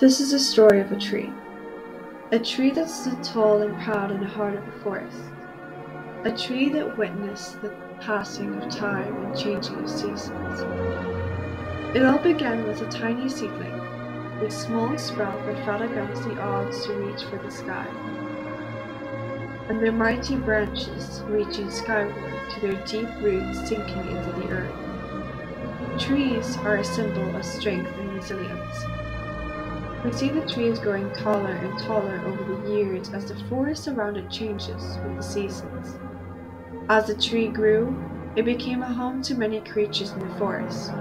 This is the story of a tree. A tree that stood tall and proud in the heart of the forest. A tree that witnessed the passing of time and changing of seasons. It all began with a tiny seedling, a small sprout that fought against the odds to reach for the sky. And their mighty branches reaching skyward to their deep roots sinking into the earth. Trees are a symbol of strength and resilience. We see the trees growing taller and taller over the years as the forest around it changes with the seasons. As the tree grew, it became a home to many creatures in the forest.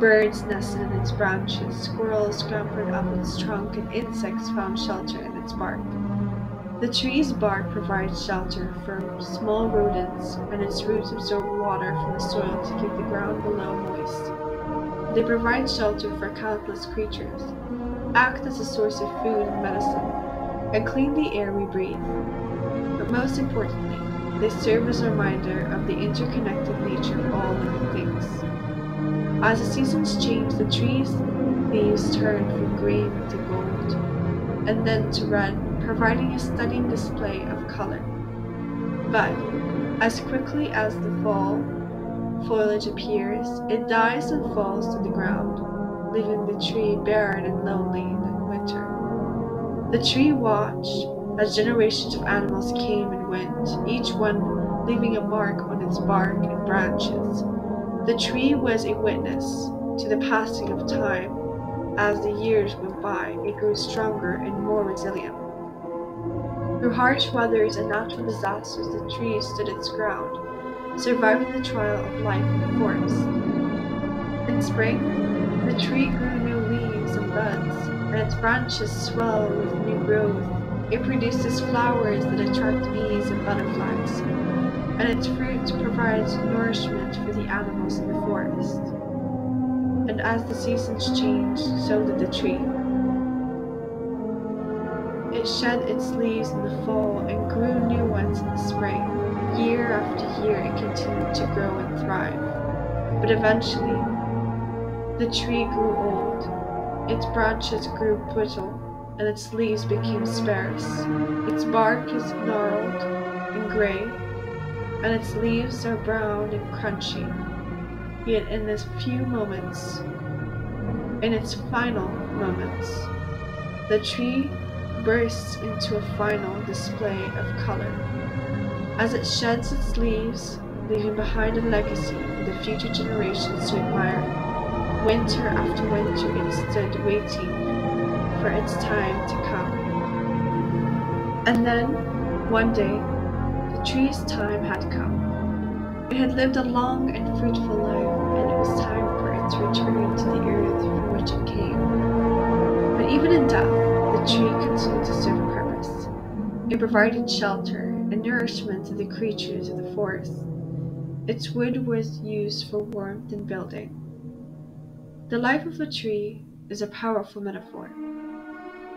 Birds nested in its branches, squirrels scampered up its trunk, and insects found shelter in its bark. The tree's bark provides shelter for small rodents, and its roots absorb water from the soil to keep the ground below moist. They provide shelter for countless creatures, act as a source of food and medicine, and clean the air we breathe. But most importantly, they serve as a reminder of the interconnected nature of all living things. As the seasons change, the tree's leaves turn from green to gold, and then to red, providing a stunning display of color. But as quickly as the fall foliage appears, it dies and falls to the ground, leaving the tree barren and lonely in winter. The tree watched as generations of animals came and went, each one leaving a mark on its bark and branches. The tree was a witness to the passing of time. As the years went by, it grew stronger and more resilient. Through harsh weathers and natural disasters, the tree stood its ground, surviving the trial of life in the forest. In spring, the tree grew new leaves and buds, and its branches swelled with new growth. It produces flowers that attract bees and butterflies, and its fruit provides nourishment for the animals in the forest. And as the seasons changed, so did the tree. It shed its leaves in the fall and grew new ones in the spring. Year after year, it continued to grow and thrive. But eventually, the tree grew old, its branches grew brittle, and its leaves became sparse. Its bark is gnarled and gray, and its leaves are brown and crunchy. Yet in this few moments, in its final moments, the tree bursts into a final display of color. As it sheds its leaves, leaving behind a legacy for the future generations to admire. Winter after winter it stood waiting for its time to come. And then, one day, the tree's time had come. It had lived a long and fruitful life, and it was time for it to return to the earth from which it came. But even in death, the tree continued to serve a purpose. It provided shelter and nourishment to the creatures of the forest. Its wood was used for warmth and building. The life of a tree is a powerful metaphor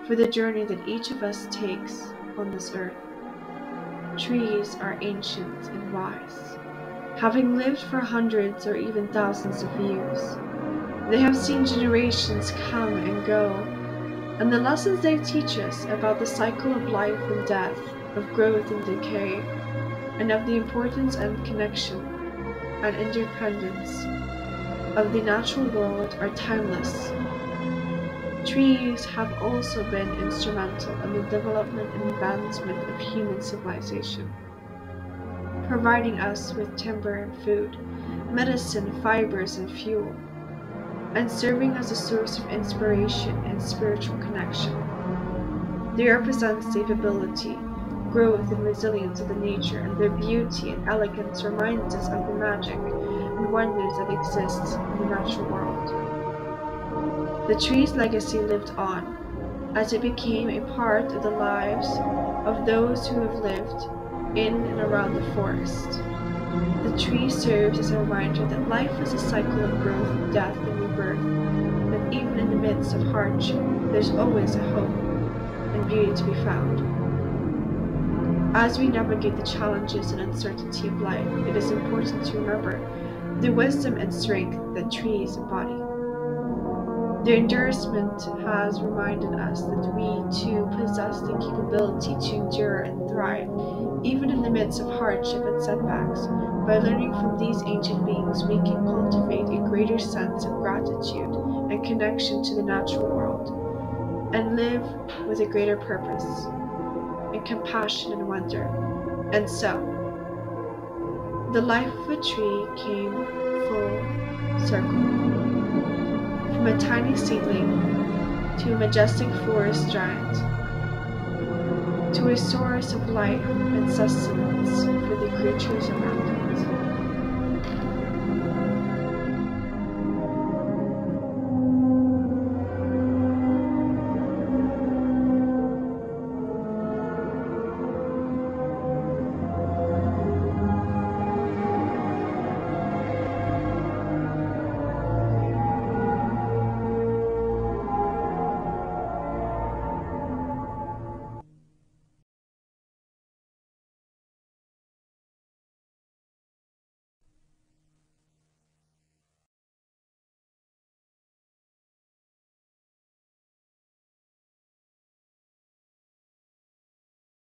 for the journey that each of us takes on this earth. Trees are ancient and wise, having lived for hundreds or even thousands of years. They have seen generations come and go, and the lessons they teach us about the cycle of life and death, of growth and decay, and of the importance and connection and interdependence of the natural world are timeless. Trees have also been instrumental in the development and advancement of human civilization, providing us with timber and food, medicine, fibers, and fuel, and serving as a source of inspiration and spiritual connection. They represent stability, growth, and resilience of the nature, and their beauty and elegance reminds us of the magic and wonders that exist in the natural world. The tree's legacy lived on, as it became a part of the lives of those who have lived in and around the forest. The tree serves as a reminder that life is a cycle of growth, death, and rebirth, that even in the midst of hardship, there's always a hope and beauty to be found. As we navigate the challenges and uncertainty of life, it is important to remember the wisdom and strength that trees embody. Their endorsement has reminded us that we too possess the capability to endure and thrive, even in the midst of hardship and setbacks. By learning from these ancient beings, we can cultivate a greater sense of gratitude and connection to the natural world, and live with a greater purpose, and compassion and wonder. And so, the life of a tree came full circle from a tiny seedling to a majestic forest giant, to a source of life and sustenance for the creatures around.